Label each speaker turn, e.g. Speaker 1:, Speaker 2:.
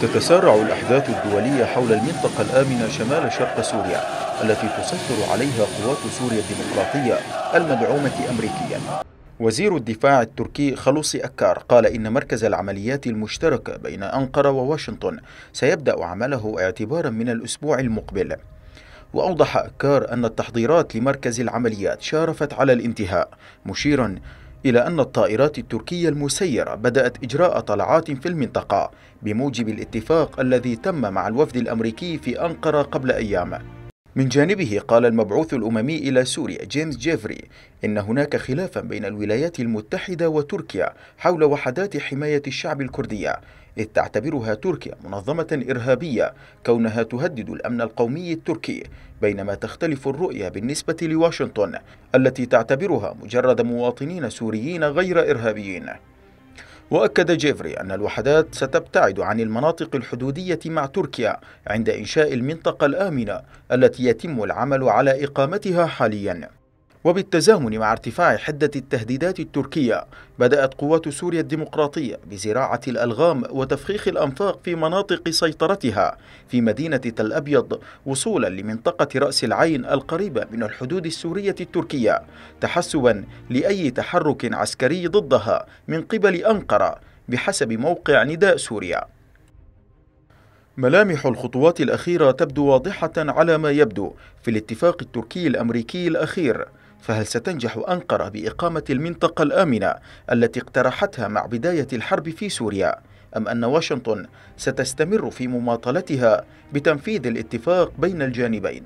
Speaker 1: تتسارع الأحداث الدولية حول المنطقة الآمنة شمال شرق سوريا التي تسيطر عليها قوات سوريا الديمقراطية المدعومة أمريكيا. وزير الدفاع التركي خلوصي أكار قال إن مركز العمليات المشتركة بين أنقرة وواشنطن سيبدأ عمله اعتبارا من الأسبوع المقبل. وأوضح أكار أن التحضيرات لمركز العمليات شارفت على الانتهاء مشيرا إلى أن الطائرات التركية المسيرة بدأت إجراء طلعات في المنطقة بموجب الاتفاق الذي تم مع الوفد الأمريكي في أنقرة قبل أيام. من جانبه قال المبعوث الأممي إلى سوريا جيمس جيفري إن هناك خلافا بين الولايات المتحدة وتركيا حول وحدات حماية الشعب الكردية إذ تعتبرها تركيا منظمة إرهابية كونها تهدد الأمن القومي التركي بينما تختلف الرؤية بالنسبة لواشنطن التي تعتبرها مجرد مواطنين سوريين غير إرهابيين. وأكد جيفري أن الوحدات ستبتعد عن المناطق الحدودية مع تركيا عند إنشاء المنطقة الآمنة التي يتم العمل على إقامتها حالياً. وبالتزامن مع ارتفاع حدة التهديدات التركية بدأت قوات سوريا الديمقراطية بزراعة الألغام وتفخيخ الأنفاق في مناطق سيطرتها في مدينة تل أبيض وصولا لمنطقة رأس العين القريبة من الحدود السورية التركية تحسبا لأي تحرك عسكري ضدها من قبل أنقرة بحسب موقع نداء سوريا. ملامح الخطوات الأخيرة تبدو واضحة على ما يبدو في الاتفاق التركي الأمريكي الأخير. فهل ستنجح أنقرة بإقامة المنطقة الآمنة التي اقترحتها مع بداية الحرب في سوريا؟ أم أن واشنطن ستستمر في مماطلتها بتنفيذ الاتفاق بين الجانبين؟